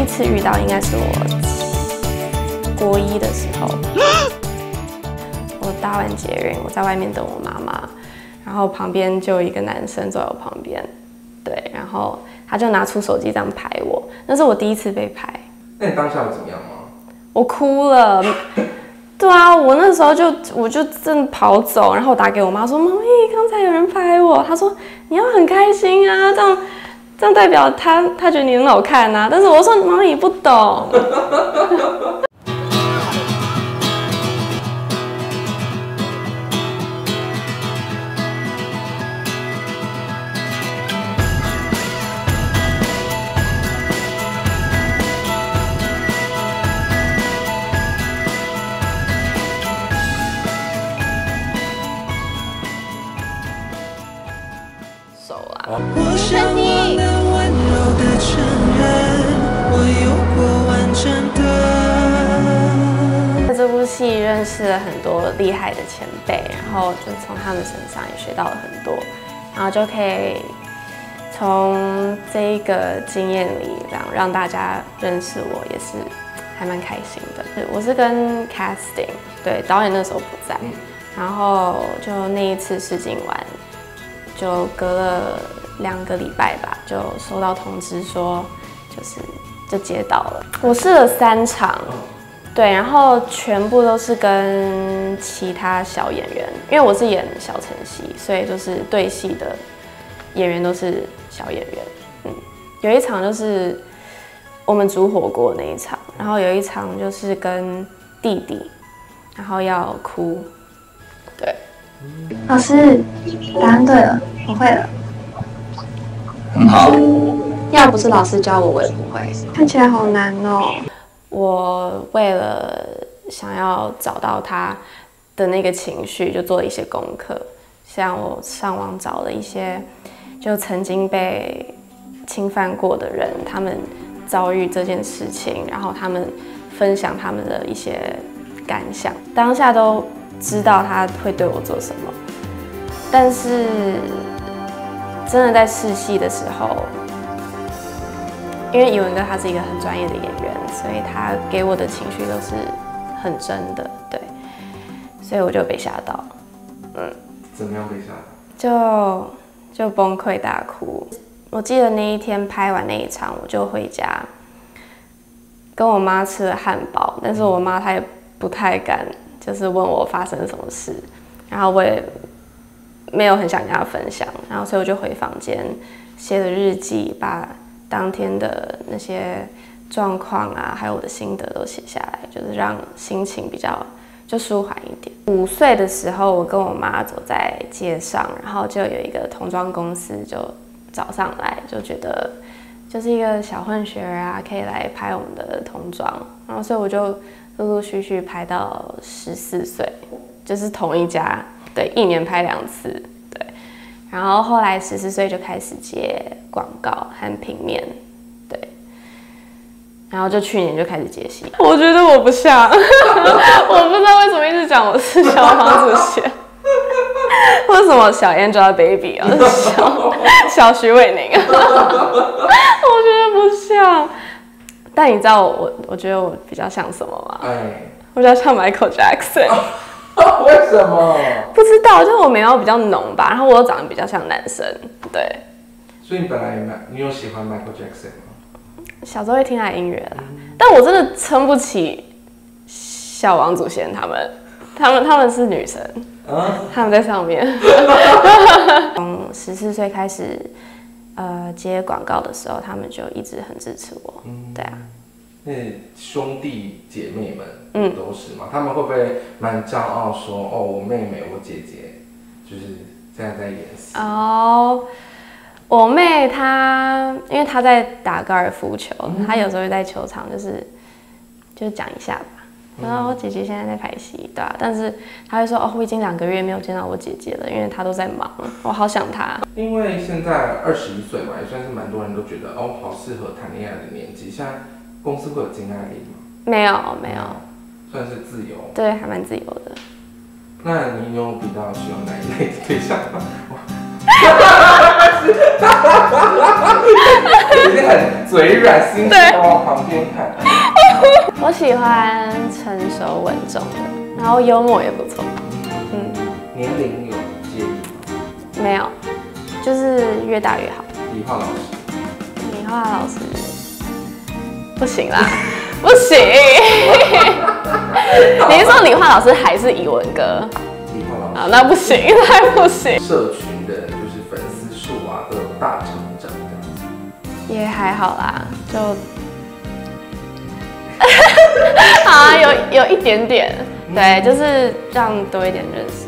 一次遇到应该是我国一的时候，我搭完捷运，我在外面等我妈妈，然后旁边就有一个男生坐在我旁边，对，然后他就拿出手机这样拍我，那是我第一次被拍，那你当下有怎么样吗？我哭了。对啊，我那时候就我就正跑走，然后我打给我妈说：“妈咪，刚才有人拍我。”她说：“你要很开心啊，这样这样代表他他觉得你很好看呐。”但是我说：“妈你不懂。”识了很多厉害的前辈，然后就从他们身上也学到了很多，然后就可以从这一个经验里，让让大家认识我，也是还蛮开心的。我是跟 casting，对导演那时候不在，然后就那一次试镜完，就隔了两个礼拜吧，就收到通知说，就是就接到了。我试了三场。对，然后全部都是跟其他小演员，因为我是演小晨曦，所以就是对戏的演员都是小演员。嗯，有一场就是我们煮火锅那一场，然后有一场就是跟弟弟，然后要哭。对，老师，答案对了，我会了。很好，要不是老师教我，我也不会。看起来好难哦。我为了想要找到他的那个情绪，就做了一些功课，像我上网找了一些就曾经被侵犯过的人，他们遭遇这件事情，然后他们分享他们的一些感想，当下都知道他会对我做什么，但是真的在试戏的时候。因为宇文哥他是一个很专业的演员，所以他给我的情绪都是很真的，对，所以我就被吓到，嗯，怎么样被吓到？就就崩溃大哭。我记得那一天拍完那一场，我就回家跟我妈吃了汉堡，但是我妈她也不太敢，就是问我发生什么事，然后我也没有很想跟她分享，然后所以我就回房间写了日记，把。当天的那些状况啊，还有我的心得都写下来，就是让心情比较就舒缓一点。五岁的时候，我跟我妈走在街上，然后就有一个童装公司就找上来，就觉得就是一个小混血儿啊，可以来拍我们的童装，然后所以我就陆陆续续拍到十四岁，就是同一家，对，一年拍两次。然后后来十四岁就开始接广告和平面，对，然后就去年就开始接戏。我觉得我不像，我不知道为什么一直讲我是小王子贤，为什么小 Angelababy 啊，小小徐伟宁啊，我觉得不像。但你知道我，我觉得我比较像什么吗？哎，我比较像 Michael Jackson。为什么？不知道，就我眉毛比较浓吧，然后我又长得比较像男生，对。所以你本来你有喜欢 Michael Jackson 吗？小时候会听他音乐啦，但我真的撑不起小王祖贤他们，他们他们是女神，他们在上面。从十四岁开始，呃，接广告的时候，他们就一直很支持我，对啊。那兄弟姐妹们，嗯，都是嘛？他们会不会蛮骄傲说：“哦，我妹妹，我姐姐，就是现在在演戏。”哦，我妹她，因为她在打高尔夫球，她有时候会在球场，就是就讲一下吧。然后我姐姐现在在拍戏，对啊，但是她会说：“哦，我已经两个月没有见到我姐姐了，因为她都在忙，我好想她。”因为现在二十一岁嘛，也算是蛮多人都觉得哦，好适合谈恋爱的年纪。现在。公司会有金爱力吗？没有，没有，算是自由。对，还蛮自由的。那你有比较喜欢哪一类对象吗？哈哈哈哈哈！哈哈哈哈哈！嘴软，心情都往旁边看。我喜欢成熟稳重的，然后幽默也不错。嗯，年龄有介意吗？没有，就是越大越好。理化老师，理化老师不行啦，不行。你是说理化老师还是语文哥？理化老师。啊，那不行，那不行。社群的就是粉丝数啊，都有大成长这样子。也还好啦，就 啊，有有一点点，对，就是这样多一点认识